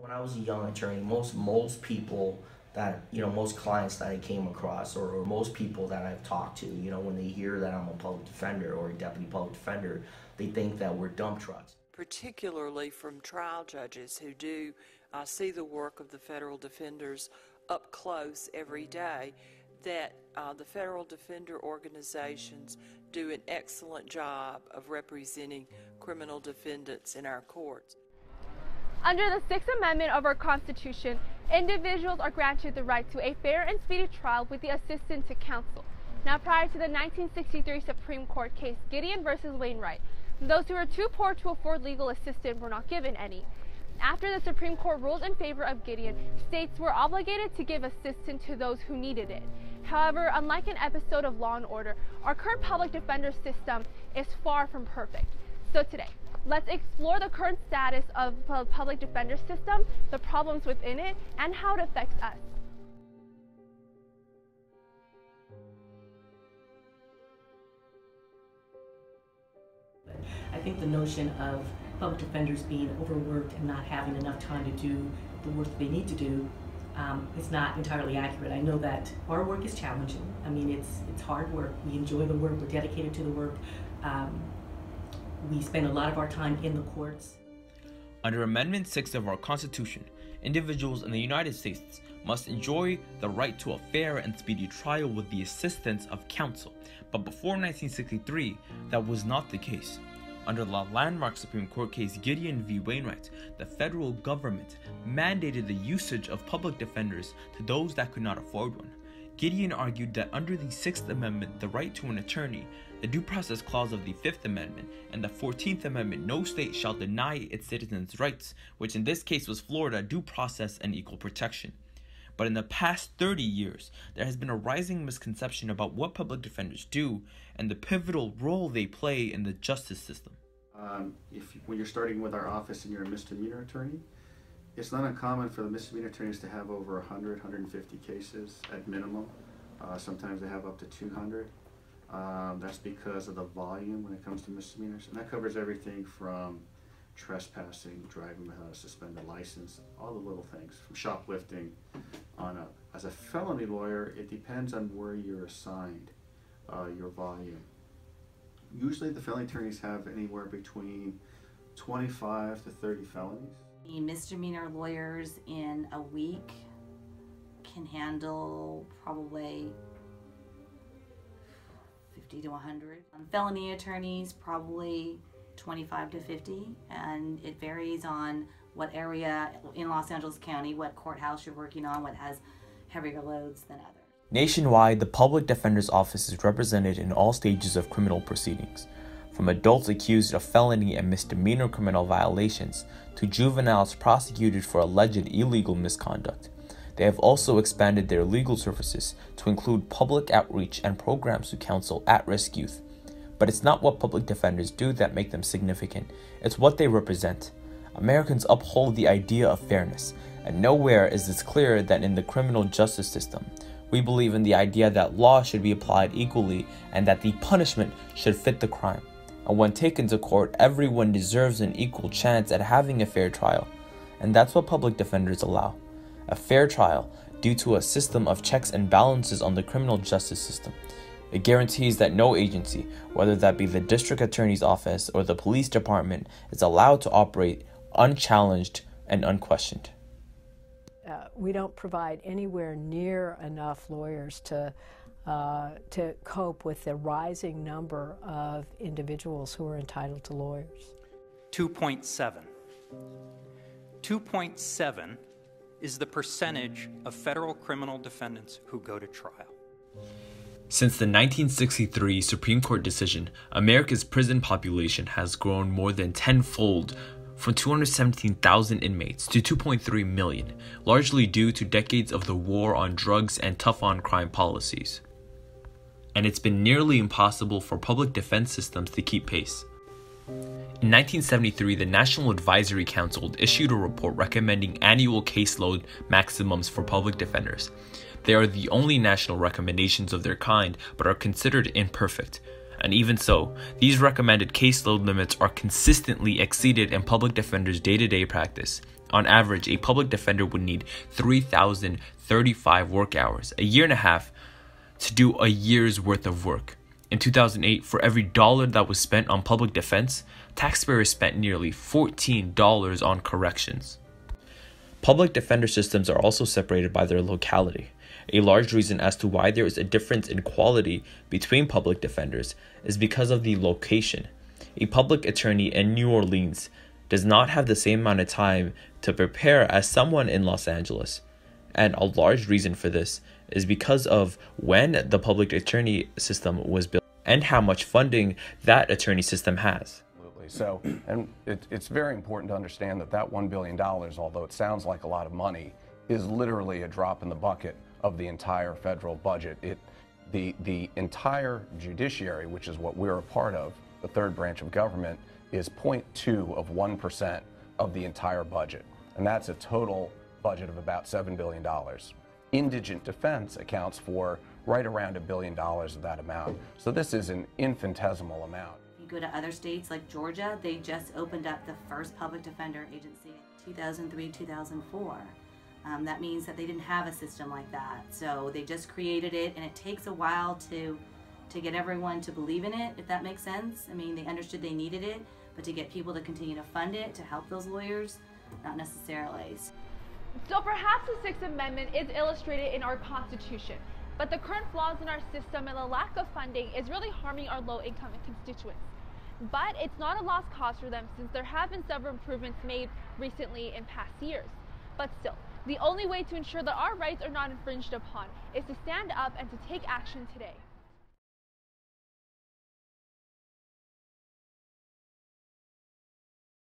When I was a young attorney, most most people that you know most clients that I came across or, or, most people that I've talked to, you know, when they hear that I'm a public defender or a deputy public defender, they think that we're dump trucks. Particularly from trial judges who do uh, see the work of the federal defenders up close every day, that uh, the federal defender organizations do an excellent job of representing criminal defendants in our courts. Under the Sixth Amendment of our Constitution, individuals are granted the right to a fair and speedy trial with the assistance of counsel. Now, prior to the 1963 Supreme Court case Gideon versus Wainwright, those who were too poor to afford legal assistance were not given any. After the Supreme Court ruled in favor of Gideon, states were obligated to give assistance to those who needed it. However, unlike an episode of Law and Order, our current public defender system is far from perfect. So today, let's explore the current status of the public defender system, the problems within it, and how it affects us. I think the notion of public defenders being overworked and not having enough time to do the work that they need to do um, is not entirely accurate. I know that our work is challenging. I mean, it's it's hard work. We enjoy the work. We're dedicated to the work. Um, we spend a lot of our time in the courts. Under Amendment 6 of our Constitution, individuals in the United States must enjoy the right to a fair and speedy trial with the assistance of counsel. But before 1963, that was not the case. Under the landmark Supreme Court case Gideon v. Wainwright, the federal government mandated the usage of public defenders to those that could not afford one. Gideon argued that under the Sixth Amendment, the right to an attorney, the Due Process Clause of the Fifth Amendment, and the Fourteenth Amendment, no state shall deny its citizens rights, which in this case was Florida, due process and equal protection. But in the past 30 years, there has been a rising misconception about what public defenders do and the pivotal role they play in the justice system. Um, if when you're starting with our office and you're a misdemeanor attorney, it's not uncommon for the misdemeanor attorneys to have over 100, 150 cases at minimum. Uh, sometimes they have up to 200. Um, that's because of the volume when it comes to misdemeanors, and that covers everything from trespassing, driving without a suspended license, all the little things, from shoplifting on up. As a felony lawyer, it depends on where you're assigned uh, your volume. Usually the felony attorneys have anywhere between 25 to 30 felonies. The misdemeanor lawyers in a week can handle probably 50 to 100. Um, felony attorneys probably 25 to 50 and it varies on what area in Los Angeles County, what courthouse you're working on, what has heavier loads than others. Nationwide, the Public Defender's Office is represented in all stages of criminal proceedings, from adults accused of felony and misdemeanor criminal violations to juveniles prosecuted for alleged illegal misconduct. They have also expanded their legal services to include public outreach and programs to counsel at risk youth. But it's not what public defenders do that make them significant, it's what they represent. Americans uphold the idea of fairness, and nowhere is this clearer than in the criminal justice system. We believe in the idea that law should be applied equally and that the punishment should fit the crime. And when taken to court, everyone deserves an equal chance at having a fair trial. And that's what public defenders allow a fair trial due to a system of checks and balances on the criminal justice system. It guarantees that no agency, whether that be the district attorney's office or the police department, is allowed to operate unchallenged and unquestioned. Uh, we don't provide anywhere near enough lawyers to uh, to cope with the rising number of individuals who are entitled to lawyers. 2.7. 2.7 is the percentage of federal criminal defendants who go to trial. Since the 1963 Supreme Court decision, America's prison population has grown more than tenfold from 217,000 inmates to 2.3 million, largely due to decades of the war on drugs and tough on crime policies. And it's been nearly impossible for public defense systems to keep pace. In 1973, the National Advisory Council issued a report recommending annual caseload maximums for public defenders. They are the only national recommendations of their kind, but are considered imperfect. And even so, these recommended caseload limits are consistently exceeded in public defenders' day to day practice. On average, a public defender would need 3,035 work hours, a year and a half, to do a year's worth of work. In 2008, for every dollar that was spent on public defense, taxpayers spent nearly $14 on corrections. Public defender systems are also separated by their locality. A large reason as to why there is a difference in quality between public defenders is because of the location. A public attorney in New Orleans does not have the same amount of time to prepare as someone in Los Angeles. And a large reason for this is because of when the public attorney system was built and how much funding that attorney system has. Absolutely. So, and it, it's very important to understand that that $1 billion, although it sounds like a lot of money, is literally a drop in the bucket of the entire federal budget. It, the, the entire judiciary, which is what we're a part of, the third branch of government, is 0.2 of 1% of the entire budget. And that's a total budget of about $7 billion. Indigent defense accounts for right around a billion dollars of that amount. So this is an infinitesimal amount. If you go to other states like Georgia, they just opened up the first public defender agency in 2003 2004. Um, that means that they didn't have a system like that. So they just created it, and it takes a while to to get everyone to believe in it, if that makes sense. I mean, they understood they needed it, but to get people to continue to fund it, to help those lawyers, not necessarily. So perhaps the Sixth Amendment is illustrated in our Constitution, but the current flaws in our system and the lack of funding is really harming our low-income constituents. But it's not a lost cause for them since there have been several improvements made recently in past years. But still, the only way to ensure that our rights are not infringed upon is to stand up and to take action today.